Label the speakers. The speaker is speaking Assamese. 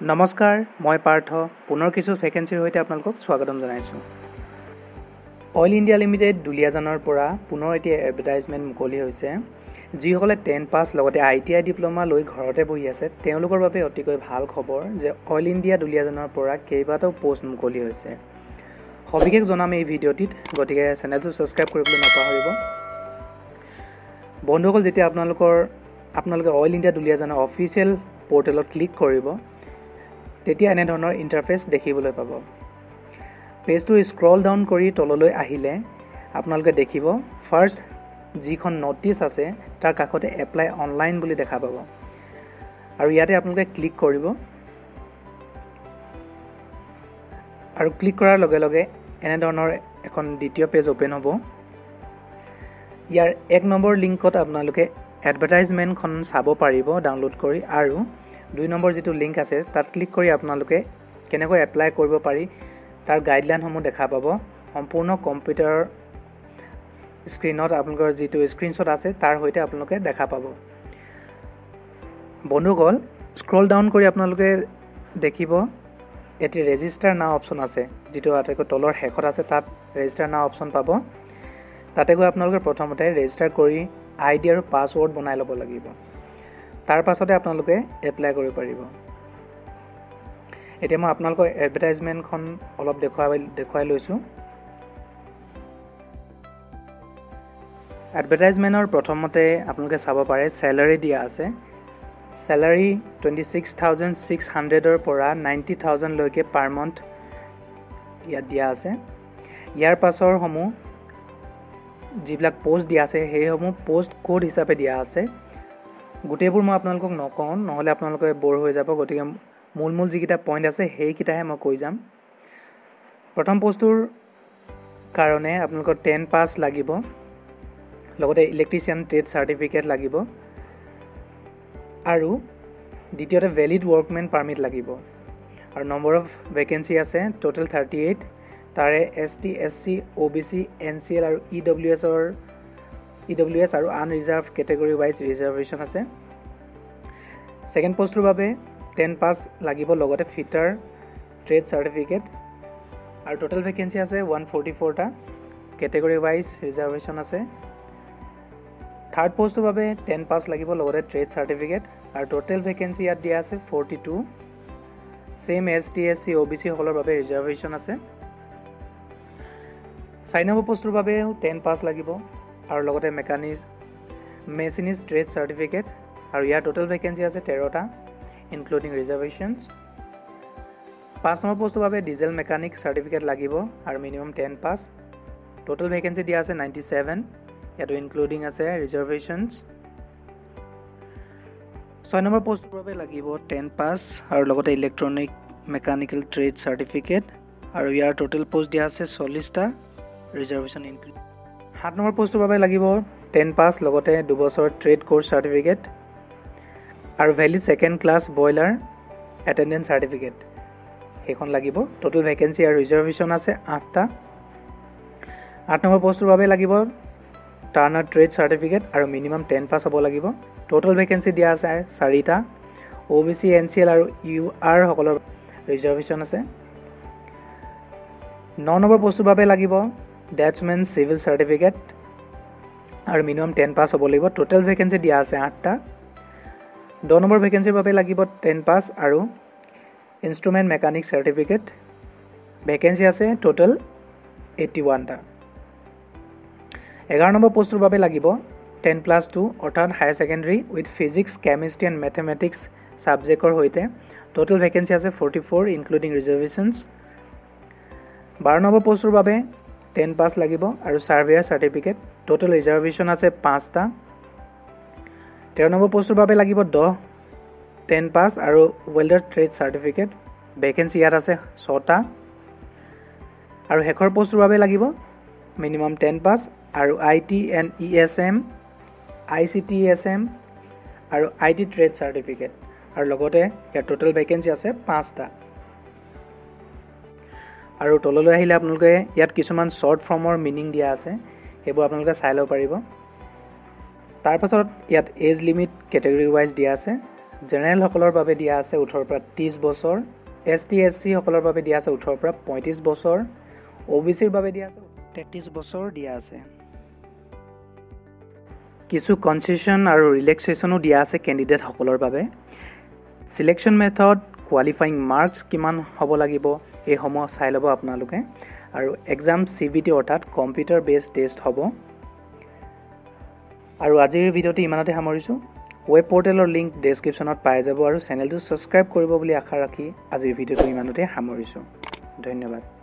Speaker 1: নমস্কাৰ মই পাৰ্থ। পুনৰ কিছু ভেকেঞ্চিৰ সৈতে আপোনালোকক স্বাগতম জনাইছোঁ। অইল ইণ্ডিয়া লিমিটেড দুলীয়াজানৰ পৰা পুনৰ এতিয়া এডভাৰটাইজমেণ্ট মুকলি হৈছে। যিসকলে টেন পাছ লগতে আই টি আই ডিপ্ল'মা লৈ ঘৰতে বহি আছে তেওঁলোকৰ বাবে অতিকৈ ভাল খবৰ যে অইল ইণ্ডিয়া দুলীয়াজানৰ পৰা কেইবাটাও পষ্ট মুকলি হৈছে। সবিশেষ জনাম এই ভিডিঅ'টিত গতিকে চেনেলটো ছাবস্ক্ৰাইব কৰিবলৈ নাপাহৰিব। বন্ধুসকল যেতিয়া আপোনালোকৰ আপোনালোকে অইল ইণ্ডিয়া দুলীয়াজানৰ অফিচিয়েল পৰ্টেলত ক্লিক কৰিব তেতিয়া এনেধৰণৰ ইণ্টাৰফেচ দেখিবলৈ পাব। পেজটো স্ক্ৰল ডাউন কৰি তললৈ আহিলে আপোনালোকে দেখিব ফাৰ্ষ্ট যিখন ন'টিছ আছে তাৰ কাষতে এপ্লাই অনলাইন বুলি দেখা পাব। আৰু ইয়াতে আপোনালোকে ক্লিক কৰিব। আৰু ক্লিক কৰাৰ লগে লগে এনেধৰণৰ এখন দ্বিতীয় পেজ অ'পেন হ'ব। ইয়াৰ এক নম্বৰ লিংকত আপোনালোকে এডভাৰটাইজমেণ্টখন চাব পাৰিব ডাউনলোড কৰি আৰু দুই নম্বৰ যিটো লিংক আছে তাত ক্লিক কৰি আপোনালোকে কেনেকৈ এপ্লাই কৰিব পাৰি তাৰ গাইডলাইনসমূহ দেখা পাব। সম্পূৰ্ণ কম্পিউটাৰ স্ক্ৰীণত আপোনালোকৰ যিটো স্ক্ৰীণশ্বট আছে তাৰ সৈতে আপোনালোকে দেখা পাব। বন্ধুসকল স্ক্ৰল ডাউন কৰি আপোনালোকে দেখিব এটি ৰেজিষ্টাৰ নাও অপশ্যন আছে যিটো আটাইতকৈ তলৰ শেষত আছে তাত ৰেজিষ্টাৰ নাও অপশ্যন পাব। তাতে গৈ আপোনালোকে প্ৰথমতে ৰেজিষ্টাৰ কৰি আই ডি আৰু পাছৱৰ্ড বনাই ল'ব লাগিব। তাৰ পাছতে আপোনালোকে এপ্লাই কৰিব পাৰিব। এতিয়া মই আপোনালোকৰ এডভাৰটাইজমেণ্টখন অলপ দেখুৱাই দেখুৱাই লৈছোঁ। এডভাৰটাইজমেণ্টৰ প্ৰথমতে আপোনালোকে চাব পাৰে চেলাৰী দিয়া আছে। Salary twenty six thousand six হাণ্ড্ৰেডৰ পৰা নাইণ্টি থাউজেণ্ডলৈকে পাৰ মান্থ ইয়াত দিয়া আছে। ইয়াৰ পাছৰসমূহ যিবিলাক পষ্ট দিয়া আছে সেইসমূহ পষ্ট কোড হিচাপে দিয়া আছে। গোটেইবোৰ মই আপোনালোকক নকওঁ নহ'লে আপোনালোকে ব'ৰ হৈ যাব। গতিকে মূল মূল যিকেইটা পইণ্ট আছে সেইকেইটাহে মই কৈ যাম। প্ৰথম পষ্টটোৰ কাৰণে আপোনালোকৰ টেন পাছ লাগিব। লগতে ইলেক্ট্ৰিচিয়ান ট্ৰেড চাৰ্টিফিকেট লাগিব। আৰু দ্বিতীয়তে ভেলিড ৱৰ্কমেন পাৰ্মিট লাগিব। আৰু নম্বৰ অফ ভেকেঞ্চি আছে ট'টেল থাৰ্টি এইট তাৰে S T S C O' B C N C L আৰু ই ডব্লিউ এছৰ ই ডব্লিউ এছ আৰু আনৰিজাৰ্ভ কেটেগৰী ৱাইজ ৰিজাৰ্ভেশ্যন আছে। ছেকেণ্ড পষ্টটোৰ বাবে টেন পাছ লাগিব লগতে ফিটাৰ ট্ৰেড চাৰ্টিফিকেট আৰু টোটেল ভেকেঞ্চি আছে ওৱান ফৰ্টি ফ'ৰটা কেটেগৰী ৱাইজ ৰিজাৰ্ভেশ্যন আছে। থাৰ্ড পষ্টটোৰ বাবে টেন পাছ লাগিব লগতে ট্ৰেড চাৰ্টিফিকেট আৰু টোটেল ভেকেঞ্চি ইয়াত দিয়া আছে forty two same S T S C O' B চিসকলৰ বাবে ৰিজাৰ্ভেশ্যন আছে। চাৰি নম্বৰ পষ্টটোৰ বাবেও টেন পাছ লাগিব। আৰু লগতে মেকানিজ মেচিনিজ ট্ৰেড চাৰ্টিফিকেট আৰু ইয়াৰ টোটেল ভেকেঞ্চি আছে তেৰটা ইনক্লুডিং ৰিজাৰ্ভেশ্যনছ পাঁচ নম্বৰ পষ্টৰ বাবে ডিজেল মেকানিক চাৰ্টিফিকেট লাগিব আৰু minimum ten pass total vacancy দিয়া আছে নাইণ্টি ছেভেন ইয়াতো ইনক্লুডিং আছে ৰিজাৰ্ভেশ্যনছ ছয় নম্বৰ পষ্টৰ বাবে লাগিব টেন পাছ আৰু লগতে ইলেক্ট্ৰনিক মেকানিকেল ট্ৰেড চাৰ্টিফিকেট আৰু ইয়াৰ টোটেল পষ্ট দিয়া আছে চল্লিছটা ৰিজাৰ্ভেশ্যন ইনক্লুড সাত নম্বৰ পষ্টৰ বাবে লাগিব টেন পাছ লগতে দুবছৰ ট্ৰেড কোৰ্চ চাৰ্টিফিকেট আৰু valid second class boiler attendance certificate সেইখন লাগিব। ট'টেল ভেকেঞ্চি আৰু ৰিজাৰ্ভেশ্যন আছে আঠটা। আঠ নম্বৰ পষ্টৰ বাবে লাগিব টাৰ্ণাৰ ট্ৰেড চাৰ্টিফিকেট আৰু মিনিমাম টেন পাছ হ'ব লাগিব। ট'টেল ভেকেঞ্চি দিয়া আছে চাৰিটা। O' B C N C L আৰু ইউ আৰ সকলৰ ৰিজাৰ্ভেশ্যন আছে। ন নম্বৰ পষ্টৰ বাবে লাগিব ডেটছমেন চিভিল চাৰ্টিফিকেট আৰু মিনিমাম টেন পাছ হ'ব লাগিব। ট'টেল ভেকেঞ্চি দিয়া আছে আঠটা। দহ নম্বৰ ভেকেঞ্চিৰ বাবে লাগিব টেন পাছ আৰু ইনষ্ট্ৰুমেণ্ট মেকানিক চাৰ্টিফিকেট ভেকেঞ্চি আছে ট'টেল এইটটি ওৱানটা এঘাৰ নম্বৰ পষ্টটোৰ বাবে লাগিব টেন প্লাছ টু অৰ্থাৎ higher secondary with physics chemistry and mathematics ছাবজেক্টৰ সৈতে। ট'টেল ভেকেঞ্চি আছে ফৰ্টি ফ'ৰ ইনক্লুডিং ৰিজাৰ্ভেশ্যনছ বাৰ নম্বৰ পষ্টটোৰ বাবে টেন পাছ লাগিব আৰু ছাৰ্ভেয়াৰ চাৰ্টিফিকেট ট'টেল ৰিজাৰ্ভেশ্যন আছে পাঁচটা। তেৰ নম্বৰ পষ্টটোৰ বাবে লাগিব দহ টেন পাছ আৰু ৱেল্ডাৰ ট্ৰেড চাৰ্টিফিকেট ভেকেঞ্চি ইয়াত আছে ছটা। আৰু শেষৰ পষ্টটোৰ বাবে লাগিব মিনিমাম টেন পাছ আৰু I T and E S M I C T S M আৰু আই টি ট্ৰেড চাৰ্টিফিকেট আৰু লগতে ইয়াৰ টোটেল ভেকেঞ্চি আছে পাঁচটা। আৰু তললৈ আহিলে আপোনালোকে ইয়াত কিছুমান শ্বৰ্ট ফৰ্মৰ মিনিং দিয়া আছে সেইবোৰ আপোনালোকে চাই ল'ব পাৰিব। তাৰপাছত ইয়াত এজ লিমিট কেটেগৰী ৱাইজ দিয়া আছে। জেনেৰেলসকলৰ বাবে দিয়া আছে ওঠৰৰ পৰা ত্ৰিছ বছৰ। এছ টি এছ চিসকলৰ বাবে দিয়া আছে ওঠৰৰ পৰা পঁয়ত্ৰিছ বছৰ। অ' বি চিৰ বাবে দিয়া আছে তেত্ৰিছ বছৰ দিয়া আছে। কিছু কনচেশ্যন আৰু ৰিলেক্সেশ্যনো দিয়া আছে কেণ্ডিডেটসকলৰ বাবে। চিলেকশ্যন মেথড কোৱালিফাইং মাৰ্কছ কিমান হ'ব লাগিব। এইসমূহ চাই ল'ব আপোনালোকে। আৰু এক্সাম চি বি টি অৰ্থাৎ কম্পিউটাৰ বেছ টেষ্ট হ'ব। আৰু আজিৰ ভিডিঅ'টো ইমানতে সামৰিছোঁ। ৱেব পৰ্টেলৰ লিংক ডেছক্ৰিপশ্যনত পাই যাব আৰু চেনেলটো ছাবস্ক্ৰাইব কৰিব বুলি আশা ৰাখি আজিৰ ভিডিঅ'টো ইমানতে সামৰিছোঁ। ধন্যবাদ।